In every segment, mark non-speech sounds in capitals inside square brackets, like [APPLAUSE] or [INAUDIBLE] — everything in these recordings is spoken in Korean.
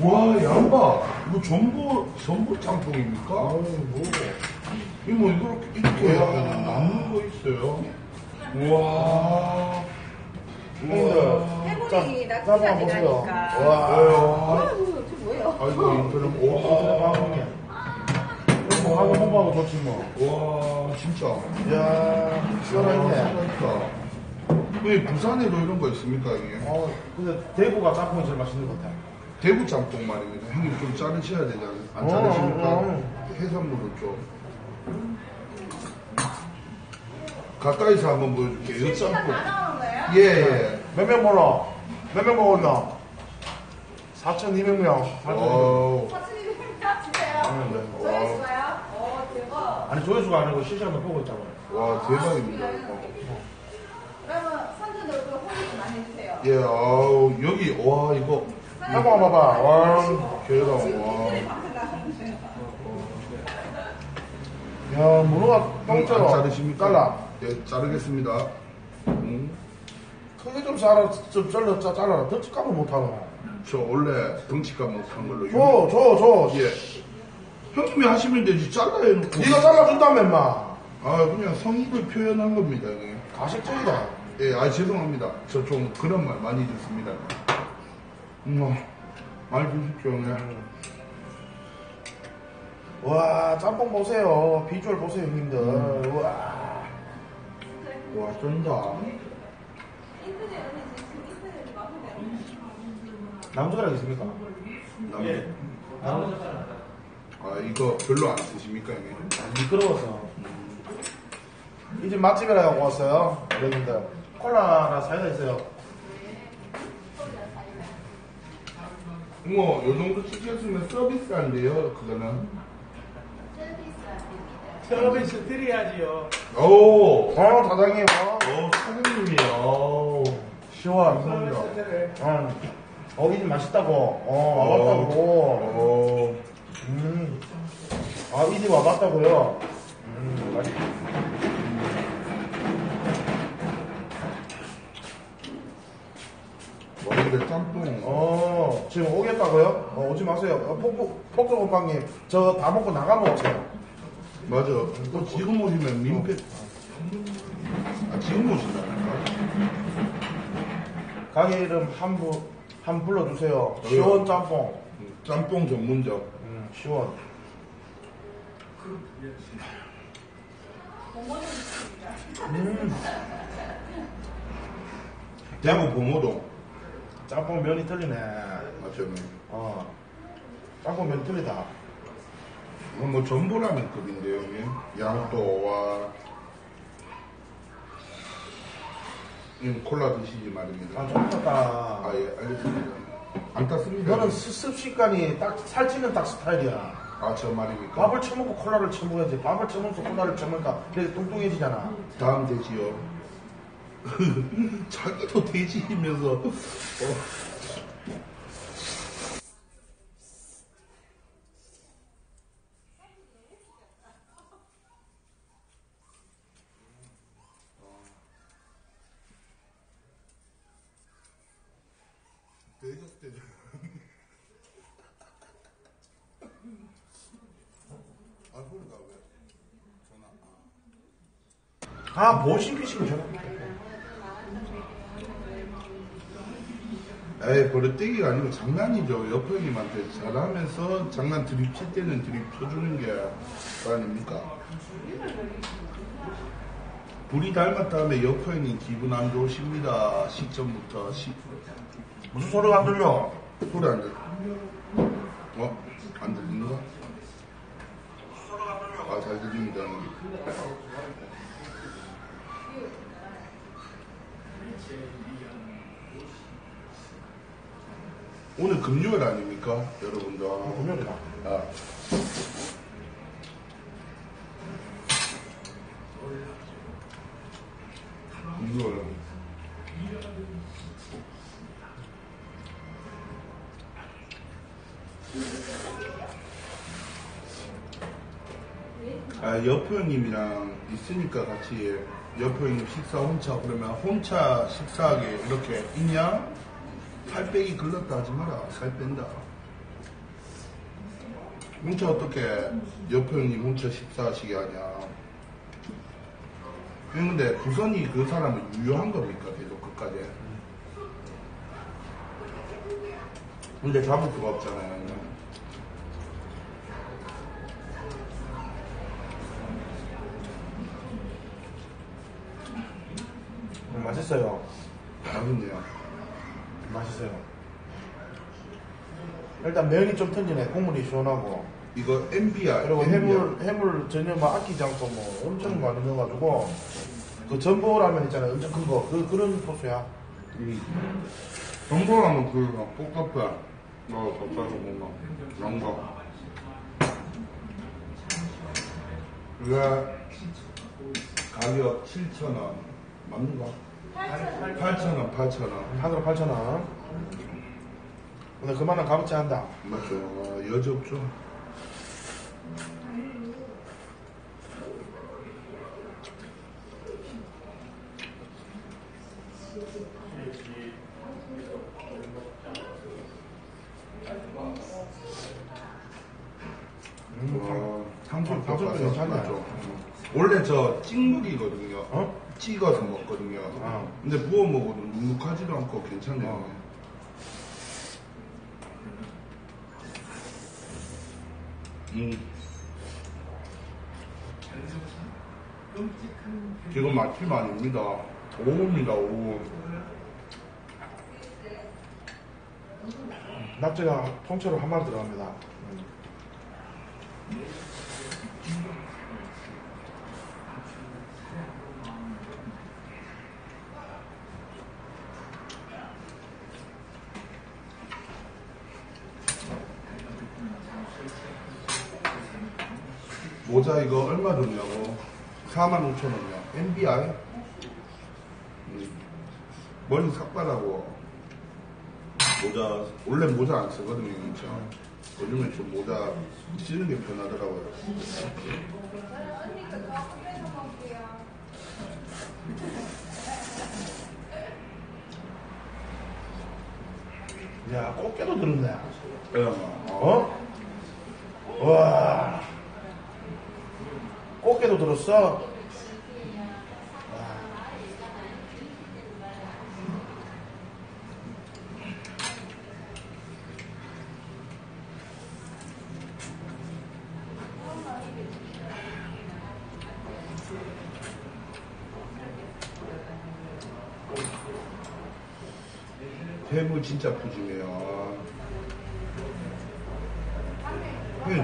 와, 양봐. 이거 전부, 전부 짬뽕입니까? 아우, 뭐. 이거 뭐 이렇게, 이렇게 남는 거 있어요. 우와. 형님들. 해물이 보세요. 아니라니까. 와. 어, 저 뭐예요? 아이고, 인터넷, 와. 뭐 하고 홍보하고 좋지 뭐. 와, 진짜. 이야, 시원하네. 살아있다. 왜 부산에도 이런 거 있습니까, 형님? 어, 근데 대구가 짬뽕이 제일 맛있는 것 같아. 대구 짬뽕 말입니다. 형님 좀 자르셔야 되잖아요. 안 어, 자르십니까? 어, 해산물을 좀. 가까이서 한번 보여줄게요. 이 짬뽕. 예, 예. 몇명 몰라? 몇명 먹었나? 4,200명. 어, 진짜요? 조회수가요? 어, 대박. 아니, 조회수가 아니고 실시간으로 보고 있잖아요. 와, 대박입니다. 이거. 그러면 선수들도 호의 많이 해주세요. 예, 아우, 여기, 와, 이거. 한번 봐봐. 와. 계란, 와. 야, 문어가 안 똥째로. 자르십니까? 잘라. 예, 자르겠습니다. 음. 크게 좀 잘라, 좀 잘라, 짜- 잘라라. 덩치값을 못하나. 저 원래 덩치값 못한 걸로. 줘, 줘, 줘. 예. 형님이 하시면 되지, 잘라야 놓고. 네가 잘라준다며, 임마. 아, 그냥 성의를 표현한 겁니다, 형님. 가식적이다. 예, 아, 죄송합니다. 저 좀 그런 말 많이 듣습니다. 음, 어, 많이 주십시오, 형님. 와, 짬뽕 보세요. 비주얼 보세요, 형님들. 음. 와. 와, 쩐다. 남자랑 있습니까? 남남 아, 이거 별로 안 쓰십니까, 형님? 미끄러워서. 이 집 맛집이라 하고 왔어요. 여러분들. 콜라나 사이다 있어요. 뭐, 요 정도 시켰으면 서비스 안 돼요, 그거는. 서비스 드려야지요. 오! 어, 사장님. 어, 어, 사장님이요. 시원. 감사합니다. 어, 어, 이집 맛있다고. 어, 와봤다고. 어, 음. 아, 이 집 와봤다고요. 음, 맛있 다. 머리에 짬뽕. 어, 지금 오겠다고요? 어, 오지 마세요. 어, 폭폭, 폭격 오빵님, 저 다 먹고 나가면 오세요. 맞아. 또 지금 오시면 민폐. 아, 지금 오신다니까? 가게 이름 한 부, 한 불러주세요. 시원 짬뽕. 음, 짬뽕 전문점. 음, 시원. 음, 대구 봉호동. 짬뽕 면이 틀리네. 맞죠? 어, 짬뽕 면이 틀리다. 이건 뭐 전보라면급인데요, 형님. 양또와. 음, 콜라 드시지 말입니다. 아, 좀 탔다. 아, 예, 알겠습니다. 안 땄습니다. 너는 습 습식관이 딱 살찌는 딱 스타일이야. 아, 저 말입니까? 밥을 처먹고 콜라를 처먹어야지. 밥을 처먹고 콜라를 처먹으니까 되게 뚱뚱해지잖아. 다음 돼지요. [LAUGHS] 자기도 돼지이면서. 어. 돼지였을 때. 아, 소리가 왜? 전화. 아. 아, 뭘 신기시면 저는. 에이, 버릇떼기가 아니고 장난이죠. 옆 형님한테 잘하면서 장난 드립 칠 때는 드립 쳐주는 게 아닙니까? 불이 닮았다음에 옆 형님 기분 안 좋으십니다. 시점부터 시, 무슨 소리가 안 들려? 소리 안 들, 어? 안 들리는가? 아, 잘 들립니다. 오늘 금요일 아닙니까? 여러분들. 금요일이다. 아. 금요일. 아, 여포 형님이랑 있으니까 같이 여포 형님 식사 혼자 그러면 혼자 식사하게 이렇게 있냐? 살 빼기 글렀다 하지 마라. 살 뺀다. 문자 어떻게 옆에 형님 문자 14시게 하냐. 근데 부선이 그 사람은 유효한 겁니까? 계속 끝까지. 근데 잡을 수가 없잖아요. 음, 맛있어요. 맛있네요. 맛있어요. 일단 면이 좀 튼지네. 국물이 시원하고. 이거 MB야. 그리고 해물, 해물 전혀 막 아끼지 않고 뭐 엄청 많이 넣어가지고 그 전보라면 있잖아요. 엄청 큰 거. 그, 그런 소스야. 정보라면 그 볶아파. 어, 덮어서 뭔가 거. 그게 가격 7,000원. 맞는가? 8,000원, 8,000원. 하나로 8,000원. 근데 그만한 값어치 한다. 맞죠. 아, 여지 없죠. 음, 와, 한번 가족 볶아서 괜찮네. 맞죠. 원래 저 찍묵이거든요. 어? 찍어서 어. 근데 부어 먹어도 눅눅하지도 않고 괜찮네요. 어. 음. 지금 아침 아닙니다. 오후입니다, 오후. 낙지가 통째로 한 마리 들어갑니다. 음. 모자 이거 얼마 줬냐고? 45,000원이요. MBI? 음. 머리 삭발하고. 모자, 원래 모자 안 쓰거든요, 진짜. 요즘에 좀 모자 쓰는 게 편하더라고요. 야, 꽃게도 들었네. 그냥, 어? 와. 꽃게도 들었어? 해물 진짜 푸짐해요.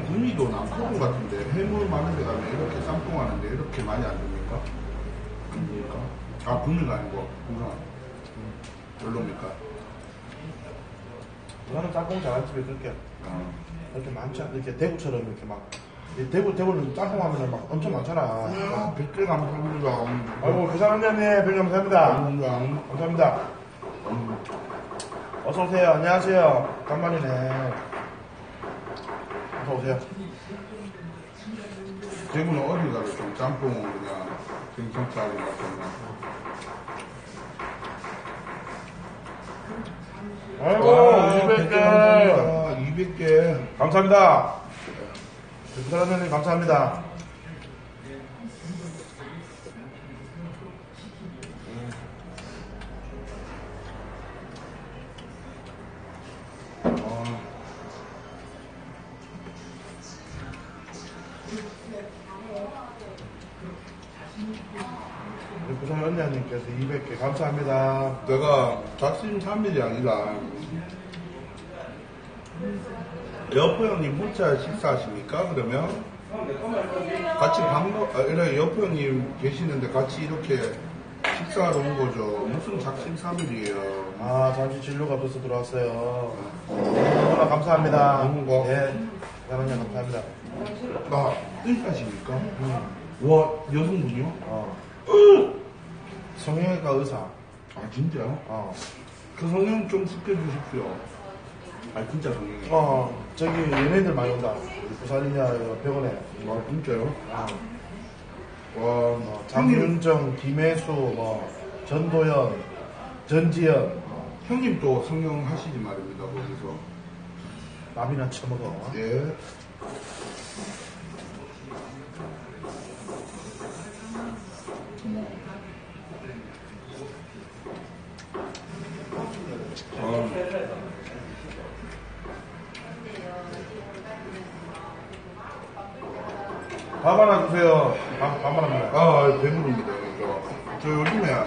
구미도 남포동 같은데 해물 많은 데 가면 이렇게 쌈뽕 하는데 이렇게 많이 안 줍니까? 안 줍니까? 아, 구미가 아니고, 부산. 별로입니까? 나는 짬뽕 집에 그렇게 아, 이렇게 많지 않 이렇게 대구처럼 이렇게 막 이 대구 대구는 짬뽕 하면은 막 엄청 많잖아. 아, 백개 감사합니다. 아이고 부산원장님 백 감사합니다. 감사합니다. 감사합니다. 음, 어서 오세요. 안녕하세요. 간만이네. 어서 오세요. 대구는 어디 가도 좀 짬뽕은 그냥 않은 것 같은데. 아이고 200개. 감사합니다. 200개. 감사합니다. 부산원장님 감사합니다. 부산 원장님께서 200개 감사합니다. 내가 작심 3일이 아니라 여포 형님 문자 식사하십니까? 그러면 같이 밥 먹, 아, 이래 여포 형님 계시는데 같이 이렇게 식사하러 온 거죠. 무슨 작심 3일이에요. 아, 잠시 진료가 벌써 들어왔어요. 너무나 감사합니다. 먹는 거. 예. 부산원장 감사합니다. 나 의사십니까? 와 여성분이요? 어. 성형외과 의사. 아 진짜요? 어. 그 성형 좀 시켜주십시오. 아 진짜 성형이요? 어, 저기 연예인들 많이 온다. 부산이냐 병원에. 아 진짜요? 어. 와 어, 형님 장윤정, 김혜수, 뭐 전도연, 전지현, 어, 형님 또 성형 하시지 말입니다 거기서. 밥이나 처먹어. 예. 밥 하나 주세요. 밥, 밥 하나 주세요. 아, 배부릅니다. 저, 저 요즘에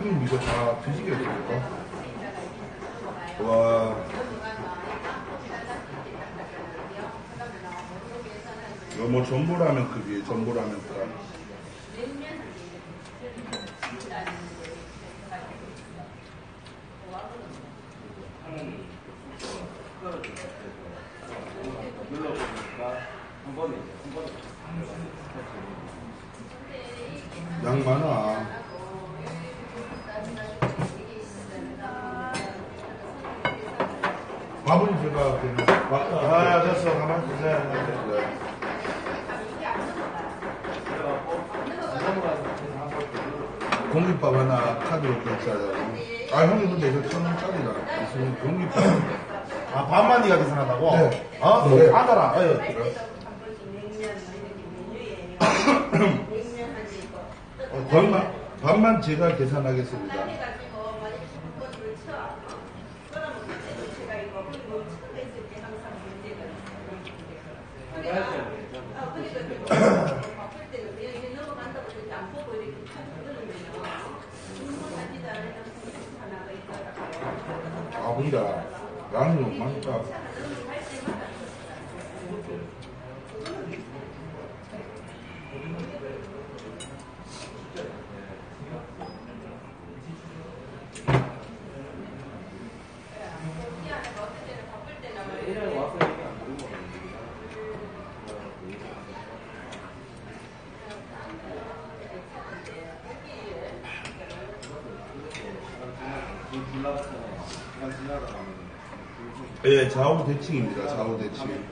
형님 이거 다 드시겠습니까? 와. 이거 뭐 전보라면 급이에요. 전보라면 급. 양 많아. 밥은 제가 그냥 아, 아, 됐어. 가만히 있으세요. 공깃밥 하나 카드로 결제하자고. 아, 형님 근데 이거 천 원짜리가 있으면 공깃밥. 아, 밥만 네가 계산한다고? 네. [COUGHS] 어? 네. 받아라. 아유. 어, 밥만, 밥만 제가 계산하겠습니다. 아, 근데 양이 너 예, 좌우 대칭입니다. 좌우 대칭.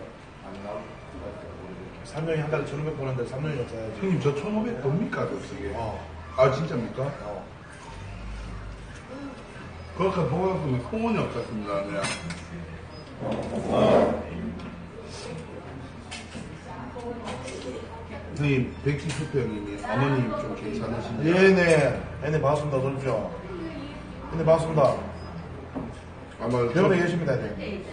삼년이 한 달에 1,500 보는데 3년이 없어야지. 형님, 저 1,500 겁니까, 저 쓰게? 어. 아, 진짜입니까? 어. 그렇게 보고 보면 소문이 없었습니다. 네. 형님, 백지 수표 형님이 어머님 좀 괜찮으신지. 얘네, 얘네 반갑습니다. 어서 오십시오. 얘네 반갑습니다. 아마 병원에 계십니다, 얘네.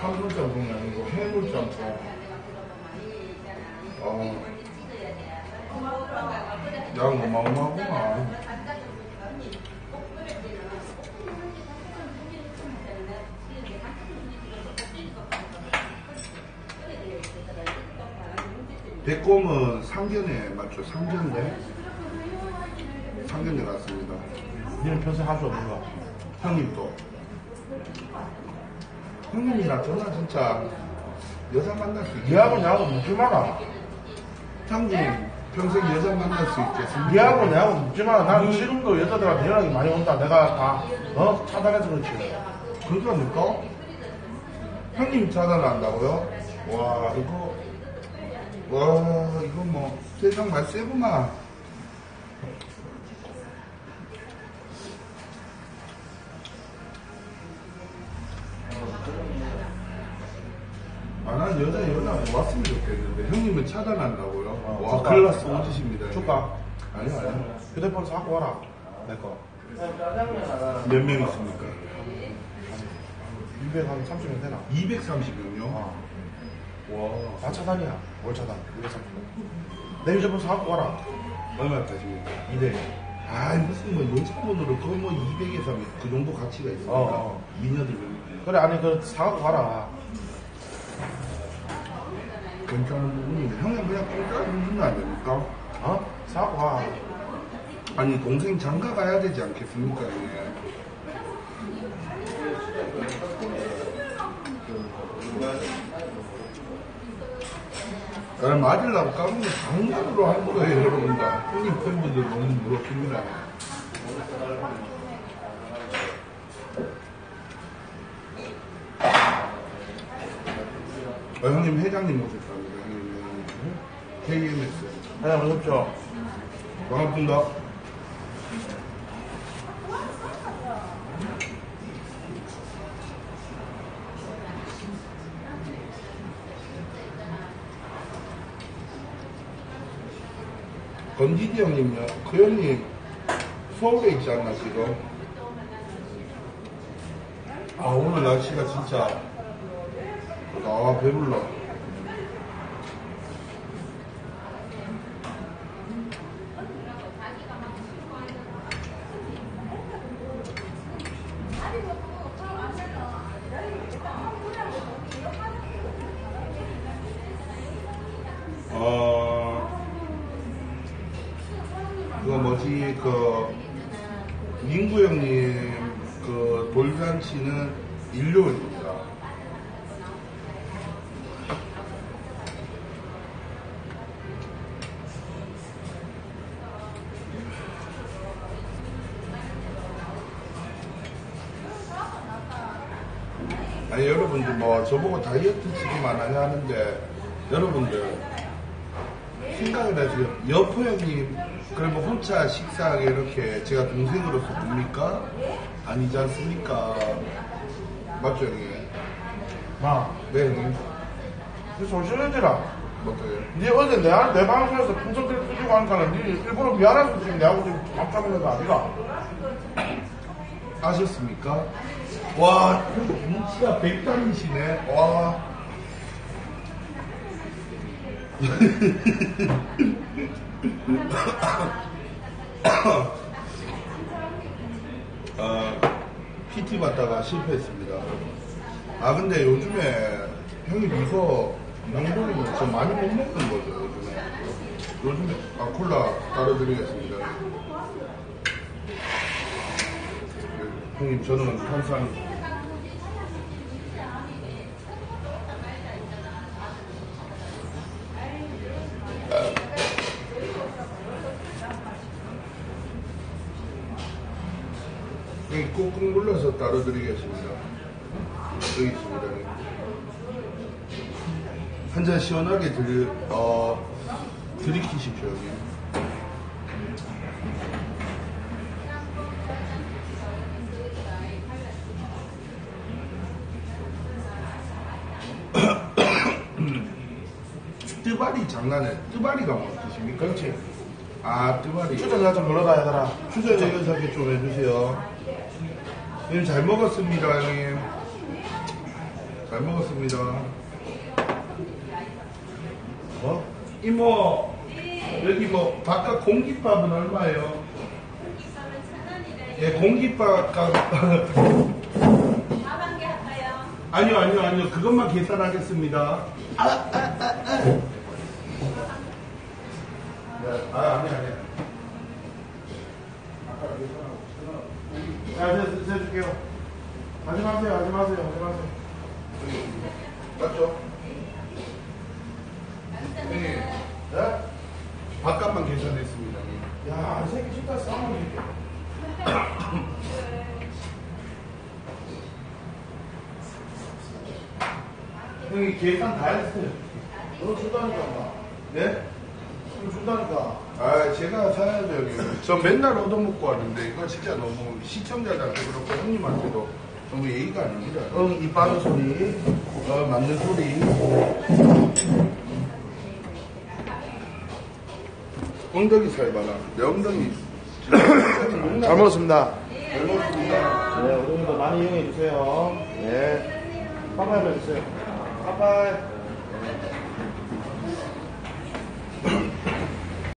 한글짬뽕이 아니고 해물짬뽕. 어. 양 어마어마하구만. 백곰은 상견에 맞죠? 상견례? 상견례 같습니다. 니는 평생 할 수 없는 거. 형님도. 형님이랑 저는 진짜 여자 만날 수 있겠어요. 니하고 나하고 묻지 마라. 형님 평생 여자 만날 수 있겠습니까? 니하고 나하고 묻지 마라. 나는 지금도 여자들한테 연락이 많이 온다. 내가 다, 어? 차단해서 그렇지. 그러니까 형님 차단한다고요? 와 이거 와 이거 뭐 세상 말세구만 아 난 여자 연락 왔으면 좋겠는데 형님은 차단한다고요? 어, 와 줄까? 클라스 오지십니다 줄까? 아니요 아니요 휴대폰 사갖고 와라. 내 거. 몇 명 있습니까? 230명 되나? 230명요? 어. 와다 차단이야. 월 차단. 230명. 내 휴대폰 사갖고 와라. 얼마까지입니까? 200. 아 무슨 뭐 여자분으로 거의 뭐 200에서 그 정도 가치가 있습니까? 어, 어. 미녀들은 그래, 아니, 그, 사갖고 가라. 괜찮은 부분인데 형님 그냥 공짜로 주면 안 됩니까? 어? 가. 아니 동생 장가 가야 되지 않겠습니까? 형님? 아, 맞으려고 까는 게 장난으로 한 거예요 여러분들 형님 팬분들 너무 무섭습니다 아, 형님 회장님 형님 KMS. 사장 네, 어섭죠? 반갑습니다. 건진이 형님요. 그 형님 서울에 있지 않나 지금? 아 오늘 날씨가 진짜 아 배불러. 뭐지 그 민구 형님 그 돌잔치는 일요일입니다. 아니 여러분들 뭐 저보고 다이어트 지금 안 하냐 하는데 여러분들 해주세요. 여포 형님 그러면 혼자 식사하게 이렇게 제가 동생으로서 봅니까? 아니지 않습니까? 맞죠 형님? 마, 네 형님. 니 조심해지라. 어때요? 니 어제 내, 내 방송에서 풍선들 푸지고 하니까 니 일부러 미안해서 지금 내하고 지금 밥 잡는 거 아니가? 아셨습니까? 와 김치가 백단이시네. 와. 아, PT 받다가 실패했습니다. 아, 근데 요즘에 형님 이거 명분이 저 많이 못 먹는 거죠, 요즘에. 요즘에, 아, 콜라 따라드리겠습니다. 형님, 저는 항상 형님 꾹꾹 눌러서 따라드리겠습니다. 여기 있습니다. 한 잔 시원하게 들, 어, 들이키십시오, 형님. [CLEARS THROAT] 뜨바리 장난해. 뜨바리가 뭐 뜻입니까? 그렇지. 아, 뜨바리. 추천자 좀 불러다, 얘들아. 추천 의견사기 좀 해주세요. 형님 잘 먹었습니다, 형님. 잘 먹었습니다. 어? 이모, 여기 뭐, 바깥 공깃밥은 얼마예요? 예, 공깃밥 값. 아니요, 아니요, 아니요. 그것만 계산하겠습니다. 아, 아, 아, 아. 네, 아, 아니, 아니. 야, 이제, 해줄게요. 하지 마세요, 하지 마세요, 하지 마세요. 맞죠? 형님, 네? 밥값만 계산했습니다. 야, 이 새끼 진짜 싸움이. 형님, 계산 다 했어요. 너 준다니까, 엄마. 네? 너 준다니까. 아, 제가 사야죠, 형님. 저 맨날 얻어먹고 왔는데, 이거 진짜 너무 시청자들한테 그렇고 형님한테도 너무 예의가 아닙니다. 응, 이 빠는 소리. 어, 맞는 소리. 엉덩이 살 봐라. 내 엉덩이. [COUGHS] 잘 먹었습니다. 잘 먹었습니다. 네, 오늘도 많이 이용해 주세요. 네. 빠빠이 해주세요. 빠빠이.